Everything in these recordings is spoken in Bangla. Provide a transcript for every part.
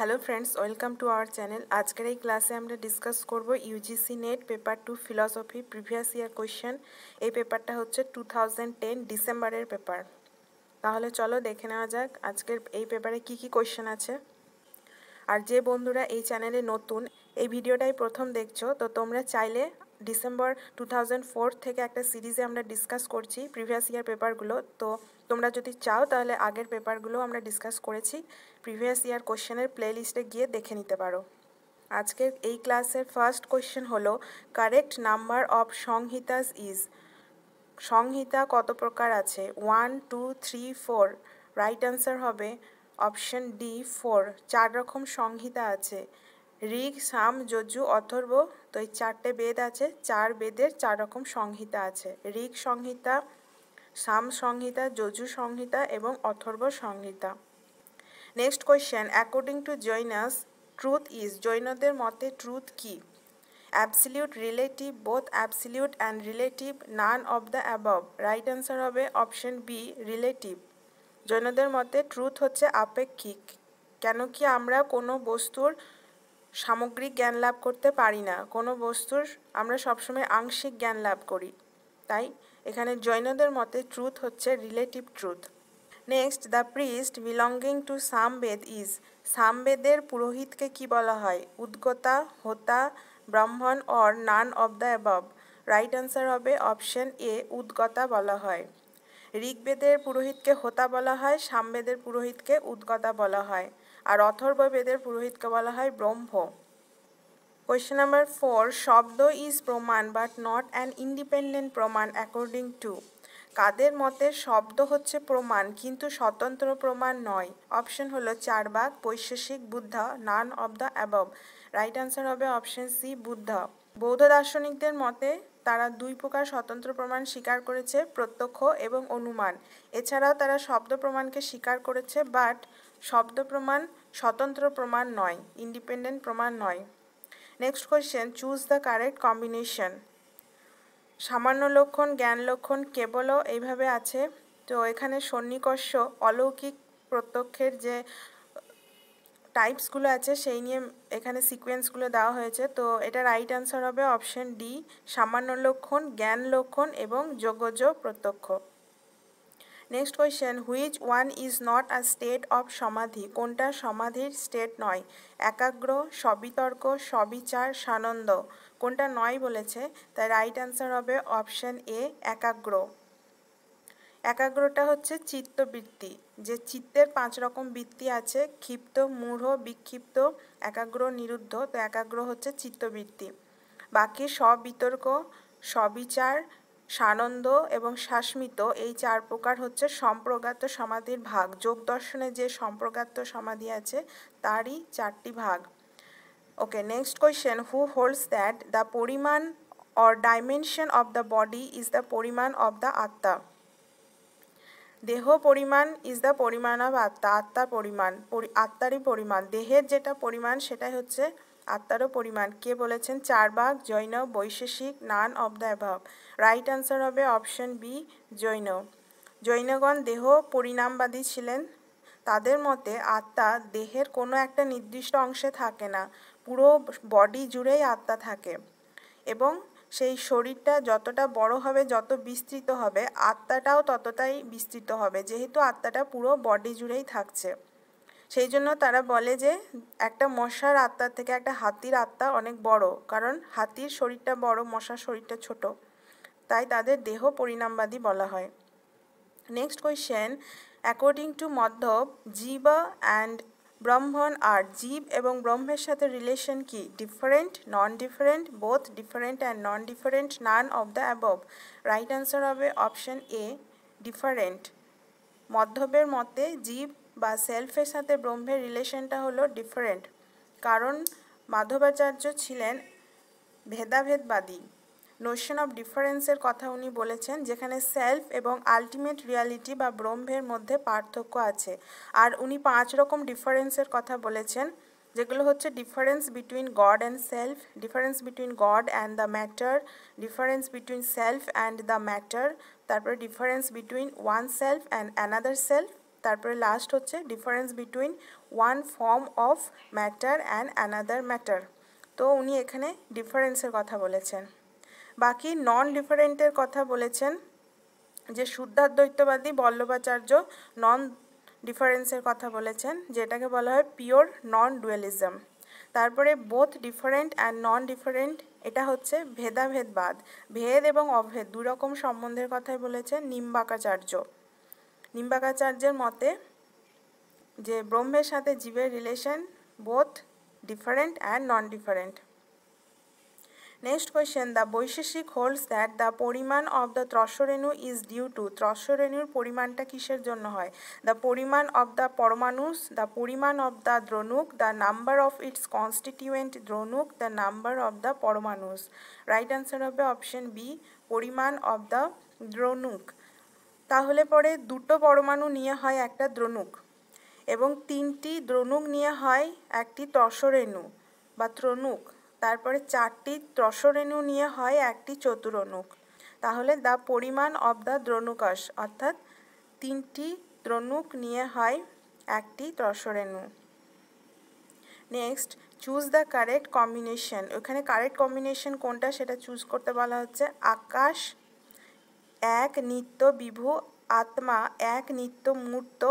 Hello friends welcome to our channel আজকের এই ক্লাসে আমরা ডিসকাস করব UGC NET paper two philosophy previous year question এই পেপারটা হচ্ছে টু থাউজেন্ড টেন ডিসেম্বরের পেপার তাহলে চলো দেখে নেওয়া যাক আজকের এই পেপারে কি কি কোয়েশ্চেন আছে। আর যে বন্ধুরা এই চ্যানেলে নতুন, এই ভিডিওটাই প্রথম দেখছ, তো তোমরা চাইলে ডিসেম্বর টু থেকে একটা সিরিজে আমরা ডিসকাস করছি প্রিভিয়াস ইয়ার পেপারগুলো তো তোমরা যদি চাও, তাহলে আগের পেপারগুলো আমরা ডিসকাস করেছি। প্রিভিয়াস ইয়ার কোশ্চেনের প্লে লিস্টে গিয়ে দেখে নিতে পারো। আজকের এই ক্লাসের ফার্স্ট কোয়েশ্চেন হলো correct number of Samhitas is সংহিতা কত প্রকার আছে? One two three four right answer হবে অপশন ডি ফোর চার রকম সংহিতা আছে। ঋগ, সাম, যজু, অথর্ব, তো এই চারটে বেদ আছে। চার বেদের চার রকম সংহিতা আছে। ঋগ সংহিতা সাম সংহিতা যজু সংহিতা এবং অথর্ব সংহিতা next question according to Jainas truth is জৈনদের মতে ট্রুথ কি? Absolute relative both absolute and relative none of the above right answer হবে অপশন বি রিলেটিভ জৈনদের মতে ট্রুথ হচ্ছে আপেক্ষিক। কেন কি আমরা কোনো বস্তুর সামগ্রিক জ্ঞান লাভ করতে পারি না। কোনো বস্তুর আমরা সবসময় আংশিক জ্ঞান লাভ করি। তাই এখানে জৈনদের মতে ট্রুথ হচ্ছে relative truth next the priest belonging to Samaveda is সামবেদের পুরোহিতকে কি বলা হয়? Udgata, Hota, Brahman or none of the above right answer হবে অপশন এ উদ্গতা বলা হয়। ঋগ্বেদের পুরোহিতকে হোতা বলা হয়, সামবেদের পুরোহিতকে উদ্গতা বলা হয়। আর অথর্ব বেদের পুরোহিতকে বলা হয় ব্রহ্ম। Question number four shabda is pramana but not an independent pramana according to কাদের মতে শব্দ হচ্ছে প্রমাণ, কিন্তু স্বতন্ত্র প্রমাণ নয়? অপশন হলো Charvaka Vaisheshika, Buddha none of the above right answer হবে অপশন সি বুদ্ধা। বৌদ্ধ দার্শনিকদের মতে তারা দুই প্রকার স্বতন্ত্র প্রমাণ স্বীকার করেছে, প্রত্যক্ষ এবং অনুমান। এছাড়াও তারা শব্দ প্রমাণকে স্বীকার করেছে বাট শব্দ প্রমাণ স্বতন্ত্র প্রমাণ নয় ইন্ডিপেন্ডেন্ট প্রমাণ নয়। Next question choose the correct combination samanya lakshana, jnana লক্ষণ, কেবলও এইভাবে আছে। তো এখানে সন্নিকর্ষ, অলৌকিক প্রত্যক্ষের যে টাইপসগুলো আছে, সেই নিয়ে এখানে সিকোয়েন্সগুলো দেওয়া হয়েছে। তো এটা রাইট অ্যান্সার হবে অপশন ডি সামান্য লক্ষণ, জ্ঞান লক্ষণ এবং যোগজ প্রত্যক্ষ। Next question which one is not a state of samadhi কোনটা সমাধির স্টেট নয়? একাগ্র, সবিতর্ক, সবিচার, সানন্দ। কোনটা নয় বলেছে? তাই রাইট অ্যান্সার হবে অপশান এ একাগ্র। একাগ্রটা হচ্ছে চিত্তবৃত্তি। যে চিত্তের পাঁচ রকম বৃত্তি আছে, ক্ষিপ্ত, মূঢ়, বিক্ষিপ্ত, একাগ্র, নিরুদ্ধ, তো একাগ্র হচ্ছে চিত্তবৃত্তি। বাকি সবিতর্ক, সবিচার সানন্দ এবং শাসমিত এই চার প্রকার হচ্ছে সম্প্রগাত সমাধির ভাগ। যোগ দর্শনে যে সম্প্রগাত সমাধি আছে, তারই চারটি ভাগ। Okay next question who holds that the parimana or dimension of the body is the parimana of the atma? দেহ পরিমাণ ইজ দ্য পরিমাণ অব আত্মা। আত্মার পরিমাণ আত্মারই পরিমাণ। দেহের যেটা পরিমাণ, সেটাই হচ্ছে আত্মারও পরিমাণ। কে বলেছেন? চার ভাগ Jain, Vaisheshika, none of the above. Right answer হবে অপশন বি, জৈন। জৈনগণ দেহ পরিণামবাদী ছিলেন। তাদের মতে আত্মা দেহের কোনো একটা নির্দিষ্ট অংশে থাকে না। পুরো বডি জুড়েই আত্মা থাকে। এবং সেই শরীরটা যতটা বড় হবে, যত বিস্তৃত হবে, আত্মাটাও ততটাই বিস্তৃত হবে। যেহেতু আত্মাটা পুরো বডি জুড়েই থাকছে। সেই জন্য তারা বলে যে, একটা মশার আত্মার থেকে একটা হাতির আত্মা অনেক বড়, কারণ হাতির শরীরটা বড়, মশার শরীরটা ছোট। তাই তাদের দেহ পরিণামবাদী বলা হয়। Next question according to Madhva jiva and Brahman আর জীব এবং ব্রহ্মের সাথে রিলেশন কি? Different non different both different and non different none of the above right answer হবে অপশন এ ডিফারেন্ট মধ্যবের মতে জীব বা সেলফের সাথে ব্রহ্মের রিলেশনটা হলো ডিফারেন্ট কারণ মাধবাচার্য ছিলেন ভেদাভেদবাদী। নোশন অফ ডিফারেন্সের কথা উনি বলেছেন, যেখানে সেলফ এবং আলটিমেট রিয়ালিটি বা ব্রহ্মের মধ্যে পার্থক্য আছে। আর উনি পাঁচ রকম ডিফারেন্সের কথা বলেছেন, যেগুলো হচ্ছে difference between God and self difference between God and the matter difference between self and the matter তারপরে difference between one self and another self তারপরে লাস্ট হচ্ছে difference between one form of matter and another matter তো উনি এখানে ডিফারেন্সের কথা বলেছেন। বাকি নন ডিফারেন্টের কথা বলেছেন যে শুদ্ধাদ্বৈতবাদী বল্লভাচার্য নন ডিফারেন্সের কথা বলেছেন, যেটাকে বলা হয় পিওর নন ডুয়েলিজম তারপরে both different and non different এটা হচ্ছে ভেদাভেদবাদ। ভেদ এবং অভেদ দু রকম সম্বন্ধের কথাই বলেছেন নিম্বাকাচার্য। নিম্বাকাচার্যের মতে যে ব্রহ্মের সাথে জীবের relation both different and non different next question the Vaisheshika holds that the parimana of the trasarenu is due to ত্রস্যরেণুর পরিমাণটা কিসের জন্য হয়? The parimana of the paramanus the parimana of the dvyanuka the number of its constituent dvyanuka the number of the paramanus. Right answer হবে option B parimana of the dvyanuka. তাহলে পরে দুটো পরমাণু নিয়ে হয় একটা দ্রণুক এবং তিনটি দ্রণুক নিয়ে হয় একটি তসরেণু বা ত্রণুক। তারপরে চারটি ত্রসরেণু নিয়ে হয় একটি চতুরণুক। তাহলে দ্য পরিমাণ অব দ্য দ্রণুকাস অর্থাৎ তিনটি দ্রণুক নিয়ে হয় একটি ত্রসরেণু next choose the correct combination ওখানে কারেক্ট কম্বিনেশন কোনটা সেটা চুজ করতে বলা হচ্ছে আকাশ এক নিত্য বিভু আত্মা, এক নিত্য মূর্ত,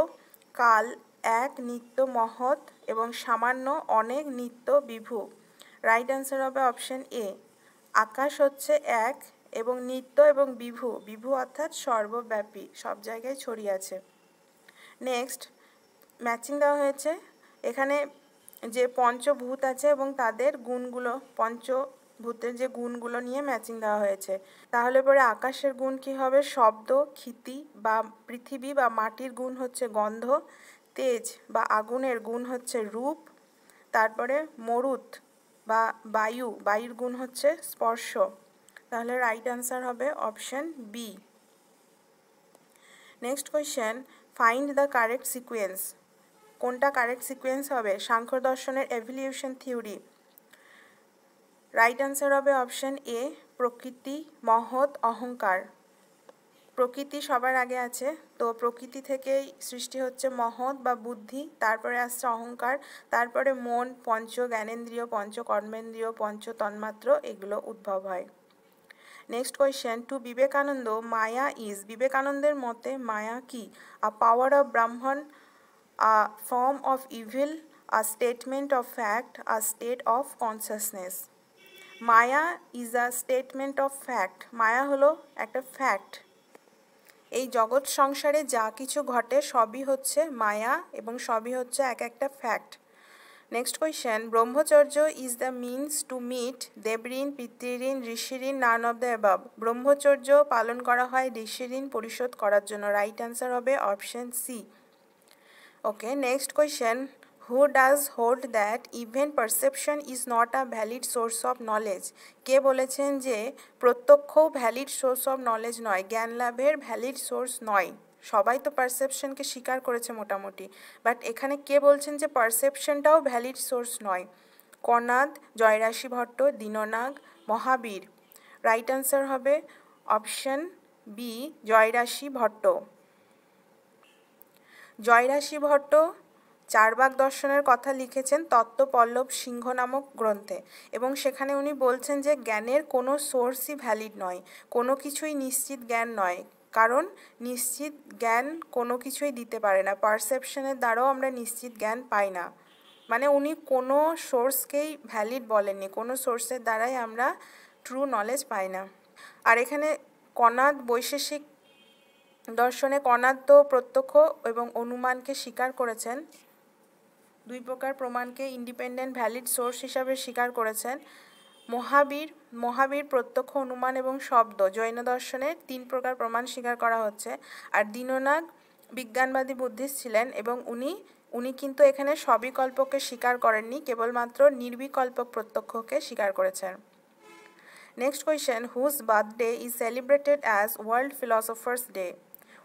কাল, এক নিত্য মহৎ এবং সামান্য অনেক নিত্য বিভু। রাইট অ্যান্সার হবে অপশন এ আকাশ হচ্ছে এক এবং নিত্য এবং বিভু। বিভু অর্থাৎ সর্বব্যাপী, সব জায়গায় ছড়িয়ে আছে। নেক্সট ম্যাচিং দেওয়া হয়েছে। এখানে যে পঞ্চভূত আছে এবং তাদের গুণগুলো পঞ্চভূতের যে গুণগুলো নিয়ে ম্যাচিং দেওয়া হয়েছে, তাহলে পরে আকাশের গুণ কি হবে? শব্দ, ক্ষিতি বা পৃথিবী বা মাটির গুণ হচ্ছে গন্ধ, তেজ বা আগুনের গুণ হচ্ছে রূপ, তারপরে মরুত বা বায়ু, বায়ুর গুণ হচ্ছে স্পর্শ। তাহলে রাইট অ্যান্সার হবে option B next question find the correct sequence কোনটা কারেক্ট সিকুয়েন্স হবে? সাংখ্য দর্শনের এভিলিউশন থিওরি রাইট অ্যান্সার হবে অপশান এ প্রকৃতি, মহৎ, অহংকার। প্রকৃতি সবার আগে আছে, তো প্রকৃতি থেকেই সৃষ্টি হচ্ছে মহৎ বা বুদ্ধি, তারপরে আসছে অহংকার, তারপরে মন, পঞ্চ, জ্ঞানেন্দ্রিয়, পঞ্চ, কর্মেন্দ্রীয়, পঞ্চ, তন্মাত্র, এগুলো উদ্ভব হয়। Next question to Vivekananda maya is বিবেকানন্দের মতে মায়া কি? A power of Brahman a form of evil a statement of fact a state of consciousness maya is a statement of fact মায়া হলো একটা ফ্যাক্ট এই জগৎ সংসারে যা কিছু ঘটে, সবই হচ্ছে মায়া এবং সবই হচ্ছে এক একটা fact next question brahmacharya is the means to meet devarina, pitririna, rishirina none of the above ব্রহ্মচর্য পালন করা হয় ঋষিঋণ পরিশোধ করার জন্য। রাইট অ্যান্সার হবে option C okay next question who does hold that even perception is not a valid source of knowledge কে বলেছেন যে, প্রত্যক্ষও ভ্যালিড সোর্স অফ নলেজ নয়, জ্ঞান লাভের ভ্যালিড সোর্স নয়। সবাই তো পারসেপশনকে স্বীকার করেছে মোটামুটি। বাট এখানে কে বলছেন যে পারসেপশনটাও ভ্যালিড সোর্স নয়? কনাদ জয়রাশি ভট্ট, দীননাগ, মহাবীর। রাইট অ্যান্সার হবে অপশন বি জয়রাশি ভট্ট। জয়রাশি ভট্ট চারবাগ দর্শনের কথা লিখেছেন তত্ত্বপল্লব সিংহ নামক গ্রন্থে এবং সেখানে উনি বলছেন যে জ্ঞানের কোনো সোর্সই ভ্যালিড নয়, কোনো কিছুই নিশ্চিত জ্ঞান নয়। কারণ নিশ্চিত জ্ঞান কোনো কিছুই দিতে পারে না পারসেপশনের দ্বারাও আমরা নিশ্চিত জ্ঞান পাই না। মানে উনি কোনো সোর্সকেই ভ্যালিড বলেননি, কোনো সোর্সের দ্বারাই আমরা ট্রু নলেজ পাই না। আর এখানে কণাদ বৈশেষিক দর্শনে কনাদ তো প্রত্যক্ষ এবং অনুমানকে স্বীকার করেছেন। দুই প্রকার প্রমাণকে ইন্ডিপেন্ডেন্ট ভ্যালিড সোর্স হিসাবে স্বীকার করেছেন। মহাবীর মহাবীর প্রত্যক্ষ অনুমান এবং শব্দ, জৈন দর্শনের তিন প্রকার প্রমাণ স্বীকার করা হচ্ছে। আর দীননাগ বিজ্ঞানবাদী বুদ্ধিস্ট ছিলেন এবং উনি উনি কিন্তু এখানে সবিকল্পকে স্বীকার করেননি, কেবলমাত্র নির্বিকল্পক প্রত্যক্ষকে স্বীকার করেছেন। Next question whose birthday is celebrated as world philosophers day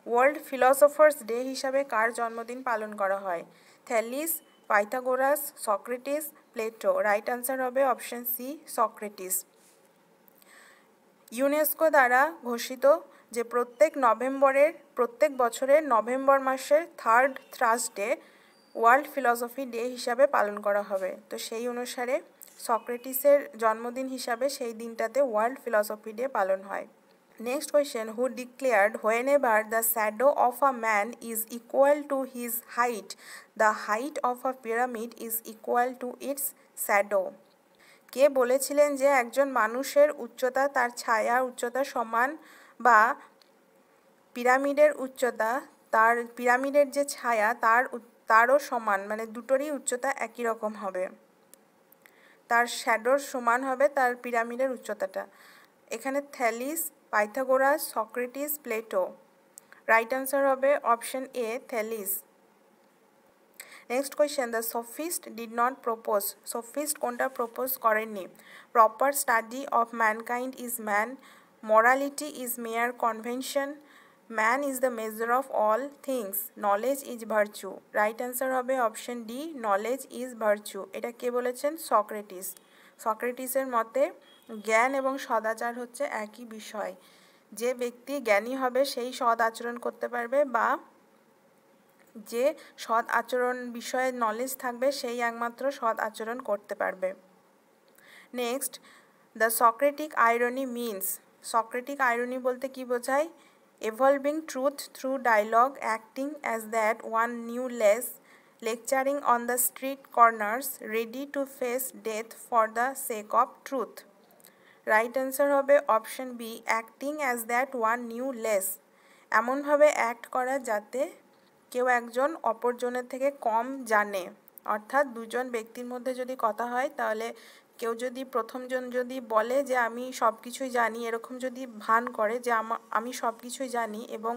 world philosophers day হিসাবে কার জন্মদিন পালন করা হয়? Thales Pythagoras Socrates Plato right answer হবে অপশন সি সক্রেটিস ইউনেস্কো দ্বারা ঘোষিত যে প্রত্যেক নভেম্বরের, প্রত্যেক বছরের নভেম্বর মাসের third Thursday world philosophy day হিসাবে পালন করা হবে। তো সেই অনুসারে সক্রেটিসের জন্মদিন হিসাবে সেই দিনটাতে ওয়ার্ল্ড ফিলসফি ডে পালন হয়। Question who declared whenever the shadow of a man is equal to his height the height of a pyramid is equal to its shadow কে বলেছিলেন যে একজন মানুষের উচ্চতা তার ছায়ার উচ্চতা সমান বা পিরামিডের উচ্চতা তার, পিরামিডের যে ছায়া তার তারও সমান মানে দুটোরই উচ্চতা একই রকম হবে। তার শ্যাডোর সমান হবে তার পিরামিডের উচ্চতাটা। এখানে Thales Pythagoras, Socrates, Plato. Right answer হবে option A Thales next question the sophist did not propose sophist কোনটা প্রপোজ করেননি? Proper study of mankind is man morality is mere convention man is the measure of all things knowledge is virtue right answer হবে option D knowledge is virtue এটা কে বলেছেন? সক্রেটিস সক্রেটিসের মতে জ্ঞান এবং সদাচার হচ্ছে একই বিষয়। যে ব্যক্তি জ্ঞানী হবে সেই সদ আচরণ করতে পারবে বা যে সৎ আচরণ বিষয়ে নলেজ থাকবে সেই একমাত্র সৎ আচরণ করতে পারবে। Next the Socratic irony means Socratic irony বলতে কি বোঝায়? Evolving truth through dialogue acting as that one knew less lecturing on the street corners, ready to face death for the sake of truth. Right answer হবে option B acting as that one knew less এমনভাবে অ্যাক্ট করা যাতে কেউ একজন অপরজনের থেকে কম জানে। অর্থাৎ দুজন ব্যক্তির মধ্যে যদি কথা হয়, তাহলে কেউ যদি প্রথমজন যদি বলে যে, আমি সব কিছুই জানি, এরকম যদি ভান করে যে, আমি সব কিছুই জানি, এবং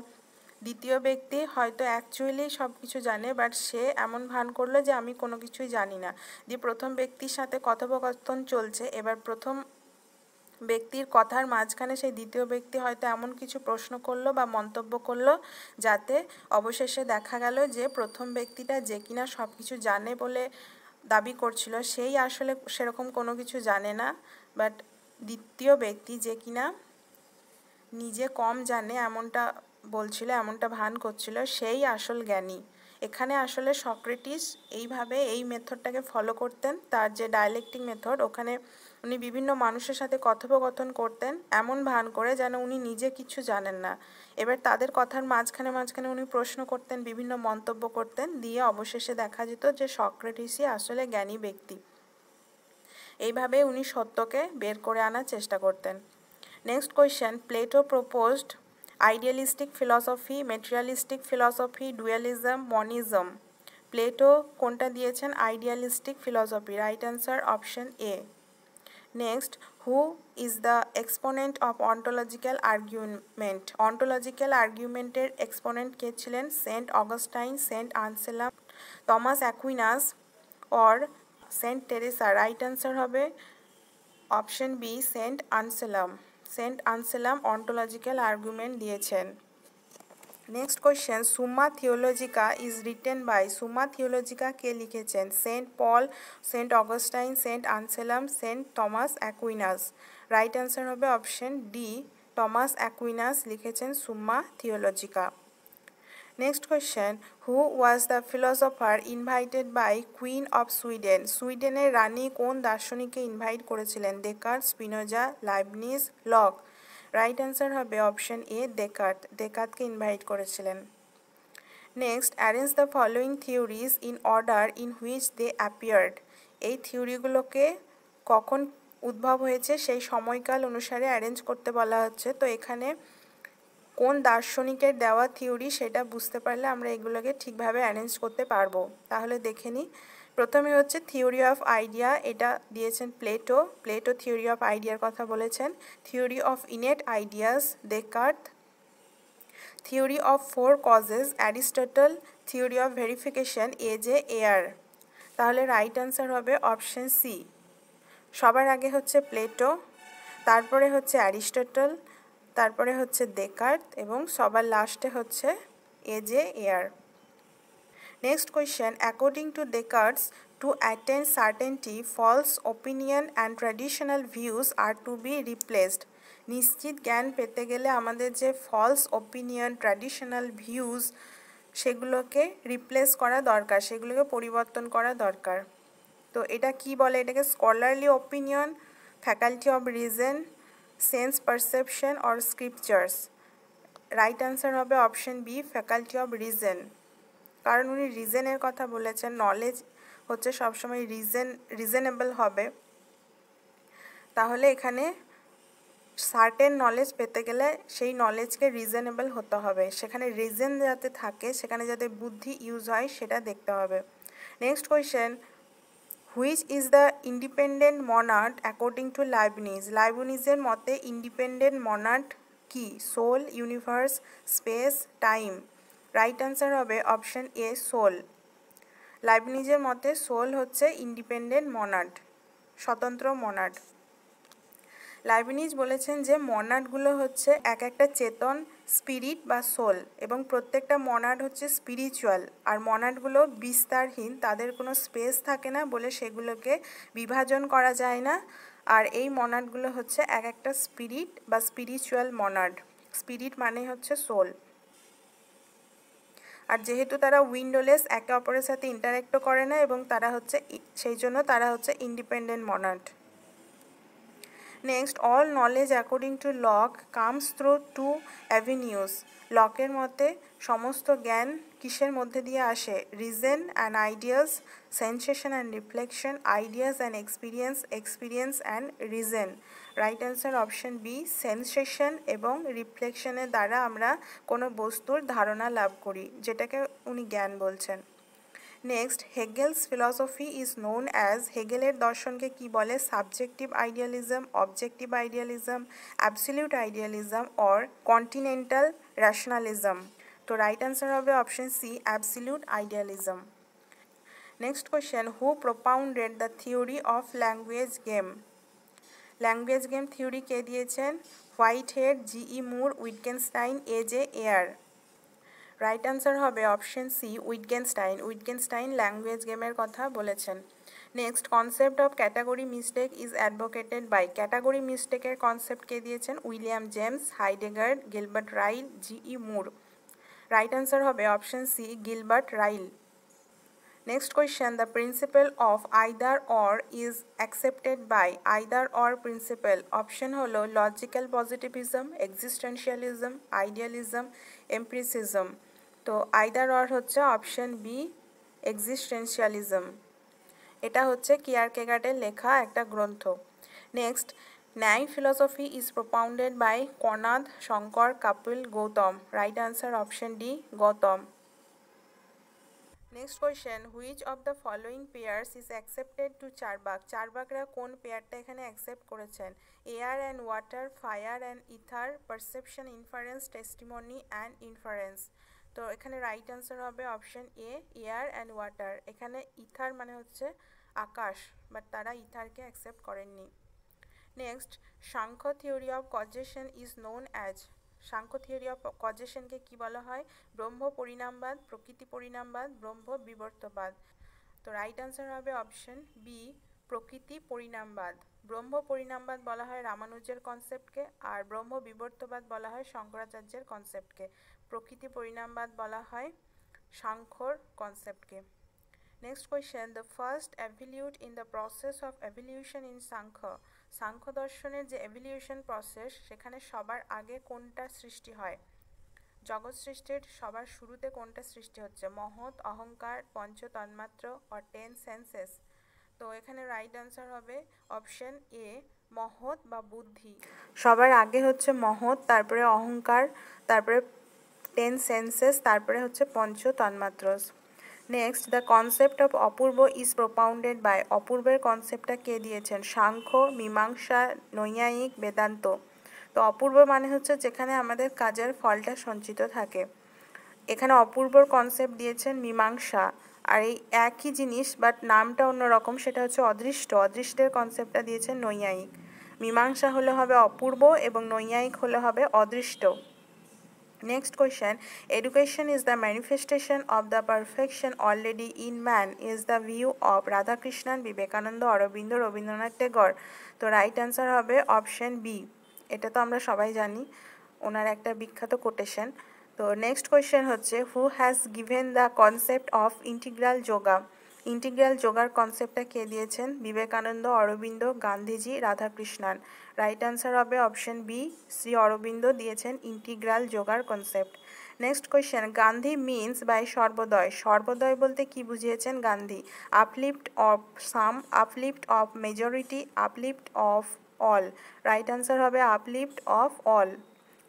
দ্বিতীয় ব্যক্তি হয়তো অ্যাকচুয়ালি সব কিছু জানে বাট সে এমন ভান করল যে, আমি কোনো কিছুই জানি না। দিয়ে প্রথম ব্যক্তির সাথে কথোপকথন চলছে, এবার প্রথম ব্যক্তির কথার মাঝখানে সেই দ্বিতীয় ব্যক্তি হয়তো এমন কিছু প্রশ্ন করল বা মন্তব্য করল যাতে অবশেষে দেখা গেল যে প্রথম ব্যক্তিটা যে কিনা সব কিছু জানে বলে দাবি করছিল, সেই আসলে সেরকম কোনো কিছু জানে না। বাট দ্বিতীয় ব্যক্তি যে কিনা নিজে কম জানে, এমনটা বলছিল, এমনটা ভান করছিল, সেই আসল জ্ঞানী। এখানে আসলে সক্রেটিস এইভাবে এই মেথডটাকে ফলো করতেন, তার যে ডায়ালেক্টিক মেথড ওখানে উনি বিভিন্ন মানুষের সাথে কথোপকথন করতেন, এমন ভান করে যেন উনি নিজে কিছু জানেন না। এবার তাদের কথার মাঝখানে মাঝখানে উনি প্রশ্ন করতেন, বিভিন্ন মন্তব্য করতেন, দিয়ে অবশেষে দেখা যেত যে সক্রেটিসই আসলে জ্ঞানী ব্যক্তি। এইভাবে উনি সত্যকে বের করে আনার চেষ্টা করতেন। Next question Plato proposed idealistic philosophy materialistic philosophy dualism monism Plato কোনটা দিয়েছেন? Idealistic philosophy right answer option A next who is the exponent of ontological argument ontological আর্গুমেন্টের এক্সপোনেন্ট কে ছিলেন Saint Augustine, Saint Anselm Thomas Aquinas or Saint Teresa? Right answer হবে option B Saint Anselm. Saint Anselm ontological argument দিয়েছেন। Next question Summa Theologica is written by Summa Theologica কে লিখেছেন? Saint Paul Saint Augustine Saint Anselm Saint Thomas Aquinas right answer হবে অপশন ডি টমাস অ্যাকুইনাস লিখেছেন Summa Theologica next question who was the philosopher invited by queen of Sweden সুইডেনের রানী কোন দার্শনিককে ইনভাইট করেছিলেন? Descartes Spinoza Leibniz Locke right answer হবে অপশন এ ডেকার্ট ডেকার্টকে ইনভাইট করেছিলেন। Next arrange the following theories in order in which they appeared এই থিওরিগুলোকে কখন উদ্ভব হয়েছে, সেই সময়কাল অনুসারে অ্যারেঞ্জ করতে বলা হচ্ছে। তো এখানে কোন দার্শনিকের দেওয়া থিওরি সেটা বুঝতে পারলে আমরা এগুলোকে ঠিকভাবে অ্যারেঞ্জ করতে পারব। তাহলে দেখে নিই প্রথমে হচ্ছে থিওরি অফ আইডিয়া, এটা দিয়েছেন প্লেটো। প্লেটো থিওরি অফ আইডিয়ার কথা বলেছেন। Theory of innate ideas Descartes theory of four causes, Aristotle. Theory of verification, A J Ayer তাহলে রাইট অ্যান্সার হবে অপশন সি। সবার আগে হচ্ছে প্লেটো, তারপরে হচ্ছে অ্যারিস্টটল, তারপরে হচ্ছে দেকার্থ এবং সবার লাস্টে হচ্ছে A J Ayer Next question. According to Descartes, to attend certainty false opinion and traditional views are to be replaced নিশ্চিত জ্ঞান পেতে গেলে আমাদের যে ফলস ওপিনিয়ন ট্র্যাডিশনাল ভিউজ সেগুলোকে রিপ্লেস করা দরকার সেগুলোকে পরিবর্তন করা দরকার। তো এটা কি বলে? এটাকে scholarly opinion faculty of reason sense perception or scriptures right answer হবে option B faculty of reason কারণ উনি রিজেনের কথা বলেছেন নলেজ হচ্ছে সবসময় রিজেন রিজনেবল হবে। তাহলে এখানে সার্টেন নলেজ পেতে গেলে সেই নলেজকে রিজনেবল হতে হবে। সেখানে রিজন যাতে থাকে, সেখানে যাতে বুদ্ধি ইউজ হয়, সেটা দেখতে হবে। Next question which is the independent monad according to Leibniz লাইবনিজের মতে ইন্ডিপেন্ডেন্ট মনার্ট কি? Soul universe space time right answer হবে অপশন এ সোল লাইবনিজের মতে সোল হচ্ছে ইন্ডিপেন্ডেন্ট মনার্ট স্বতন্ত্র মনার্ট লাইবিনিজ বলেছেন যে মনার্ডগুলো হচ্ছে এক একটা চেতন স্পিরিট বা সোল এবং প্রত্যেকটা মনার্ড হচ্ছে স্পিরিচুয়াল আর মনার্ডগুলো বিস্তারহীন, তাদের কোনো স্পেস থাকে না বলে সেগুলোকে বিভাজন করা যায় না আর এই মনার্ডগুলো হচ্ছে এক একটা স্পিরিট বা স্পিরিচুয়াল মনার্ড স্পিরিট মানে হচ্ছে সোল আর যেহেতু তারা উইন্ডোলেস, একে অপরের সাথে ইন্টারেক্টও করে না এবং তারা হচ্ছে সেই জন্য তারা হচ্ছে independent monad next all knowledge according to Locke comes through two avenues লকের মতে, সমস্ত জ্ঞান কিসের মধ্যে দিয়ে আসে? Reason and ideas sensation and reflection ideas and experience experience and reason right answer option B sensation এবং রিফ্লেকশনের দ্বারা আমরা কোনো বস্তুর ধারণা লাভ করি, যেটাকে উনি জ্ঞান বলছেন। Next Hegel's philosophy is known as হেগেলের দর্শনকে কি বলে? Subjective idealism objective idealism absolute idealism or continental rationalism তো রাইট অ্যান্সার হবে option C absolute idealism next question who propounded the theory of language game language game theory কে দিয়েছেন? Whitehead G E Moore Wittgenstein A J Ayer right answer হবে option C Wittgenstein Wittgenstein language গেমের কথা বলেছেন। Next concept of category mistake is advocated by category মিস্টেকের concept কে দিয়েছেন? William James Heidegger Gilbert Ryle G E Moore right answer হবে option C Gilbert Ryle next question the principle of either or is accepted by either or principle option হলো logical positivism existentialism idealism empiricism তো আইদার অর হচ্ছে অপশন বি এক্সিস্টেন্সিয়ালিজম এটা হচ্ছে কিয়ার কেগার্ডের লেখা একটা গ্রন্থ। Next Nyaya philosophy is propounded by Kanad Shankar Kapil Gautam right answer option D Gautam next question which of the following pairs is accepted to Charvak চারবাকরা কোন পেয়ারটা এখানে অ্যাকসেপ্ট করেছেন? Air and water fire and ether perception inference testimony and inference তো এখানে রাইট অ্যান্সার হবে option A air and water এখানে ইথার মানে হচ্ছে আকাশ বাট তারা ইথারকে অ্যাকসেপ্ট করেননি। Next Sankhya theory of causation is known as Sankhya theory of কজেশনকে কি বলা হয়? ব্রহ্ম পরিণামবাদ, প্রকৃতি পরিণামবাদ, ব্রহ্ম বিবর্তবাদ। তো রাইট অ্যান্সার হবে অপশন বি প্রকৃতি পরিণামবাদ। ব্রহ্ম পরিণামবাদ বলা হয় রামানুজের কনসেপ্টকে আর ব্রহ্ম বিবর্তবাদ বলা হয় শঙ্করাচার্যের কনসেপ্টকে প্রকৃতি পরিণামবাদ বলা হয় সাংখ্যর কনসেপ্টকে next question the first evolute in the process of evolution in Sankhya. Sankhya দর্শনের যে এভিলিউশন প্রসেস সেখানে সবার আগে কোনটা সৃষ্টি হয়? জগৎ সৃষ্টির সবার শুরুতে কোনটা সৃষ্টি হচ্ছে? মহৎ, অহংকার, পঞ্চ, তন্মাত্র অর টেন সেন্সেস তো এখানে রাইট আনসার হবে অপশন এ মহৎ বা বুদ্ধি। সবার আগে হচ্ছে মহৎ, তারপরে অহংকার, তারপরে টেন সেন্সেস তারপরে হচ্ছে পঞ্চ, তন্মাত্র। Next the concept of apurva is propounded by অপূর্বের কনসেপ্টটা কে দিয়েছেন? সাংখ্য, মীমাংসা, নৈয়ায়িক, বেদান্ত। তো অপূর্ব মানে হচ্ছে যেখানে আমাদের কাজের ফলটা সঞ্চিত থাকে। এখানে অপূর্বর কনসেপ্ট দিয়েছেন মীমাংসা। আর এই একই জিনিস বাট নামটা অন্যরকম, সেটা হচ্ছে অদৃষ্ট। অদৃষ্টের কনসেপ্টটা দিয়েছেন নৈয়ায়িক। মীমাংসা হলে হবে অপূর্ব এবং নৈয়ায়িক হলে হবে অদৃষ্ট। Next question Education is the manifestation of the perfection already in man is the view of Radhakrishnan, Vivekananda, Aurobindo, Rabindranath Tagore. তো রাইট অ্যান্সার হবে অপশন বি এটা তো আমরা সবাই জানি ওনার একটা বিখ্যাত কোটেশন তো নেক্সট কোয়েশ্চেন হচ্ছে who has given the concept of integral yoga integral যোগার কনসেপ্টটা কে দিয়েছেন? বিবেকানন্দ, অরবিন্দ, গান্ধীজি, রাধাকৃষ্ণান। রাইট অ্যান্সার হবে অপশন বি, শ্রী অরবিন্দ দিয়েছেন ইন্টিগ্রাল যোগার concept. Next question, Gandhi means by Sarvodaya. Sarvodaya বলতে কি বুঝিয়েছেন Gandhi? Uplift of some uplift of majority uplift of all right answer হবে আপলিফট অফ অল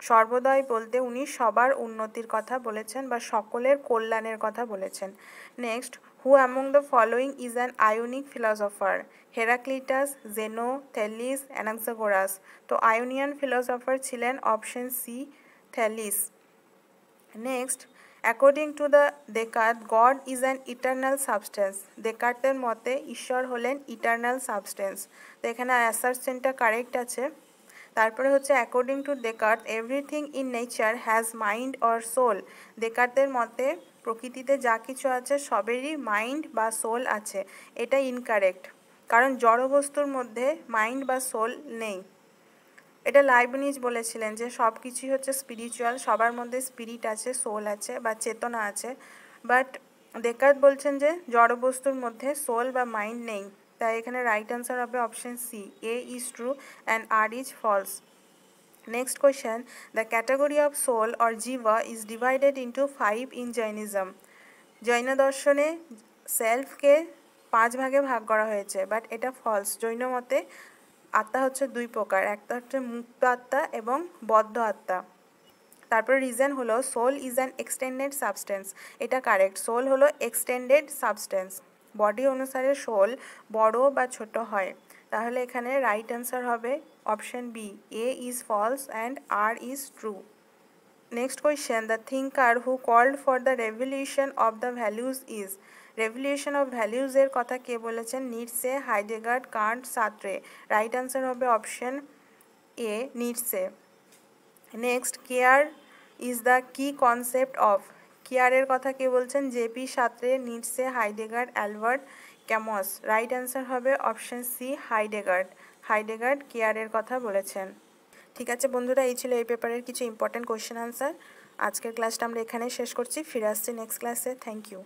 সর্বদয় বলতে উনি সবার উন্নতির কথা বলেছেন বা সকলের কল্যাণের কথা বলেছেন। Next who among the following is an Ionic philosopher Heraclitus Zeno Thales Anaxagoras তো আয়োনিয়ান ফিলসফার ছিলেন option C Thales next according to the Descartes God is an eternal substance দেকার্টের মতে, ঈশ্বর হলেন ইটার্নাল সাবস্টেন্স তো এখানে অ্যাসারসেনটা কারেক্ট আছে। তারপরে হচ্ছে according to Descartes everything in nature has mind or soul দেকার্টের মতে প্রকৃতিতে যা কিছু আছে সবেরই মাইন্ড বা সোল আছে। এটা ইনকারেক্ট কারণ জড়বস্তুর মধ্যে মাইন্ড বা সোল নেই। এটা লাইবনিজ বলেছিলেন যে সব কিছুই হচ্ছে স্পিরিচুয়াল সবার মধ্যে স্পিরিট আছে সোল আছে বা চেতনা আছে। বাট দেকার্ট বলছেন যে জড়বস্তুর মধ্যে সোল বা মাইন্ড নেই। তাই এখানে রাইট অ্যান্সার হবে option C A is true and R is false next question the category of soul or jiva is divided into five in Jainism Jain দর্শনে সেলফকে পাঁচ ভাগে ভাগ করা হয়েছে বাট এটা ফলস জৈন মতে আত্মা হচ্ছে দুই প্রকার, একটা হচ্ছে মুক্ত আত্মা এবং বদ্ধ আত্মা। তারপরে রিজন হলো soul is an extended substance এটা কারেক্ট সোল হলো এক্সটেন্ডেড সাবস্টেন্স বডি অনুসারে শোল বড় বা ছোট হয়। তাহলে এখানে রাইট অ্যান্সার হবে option B A is false and R is true next question the thinker who called for the revolution of the values is revolution of ভ্যালুজের কথা কে বলেছেন? Nietzsche, Heidegger Kant Sartre. Right answer হবে option A Nietzsche. Next care is the কি কনসেপ্ট অফ কেয়ারের কথা কে বলছেন? J P Sartre, Nietzsche, Heidegger, Albert Camus, right answer হবে অপশান সি, হাইডেগার্ড। হাইডেগার্ড কেয়ারের কথা বলেছেন। ঠিক আছে বন্ধুরা, এই ছিল এই পেপারের কিছু ইম্পর্টেন্ট কোয়েশ্চেন আনসার আজকের ক্লাসটা আমরা এখানেই শেষ করছি। ফিরে আসছি নেক্সট ক্লাসে থ্যাংক ইউ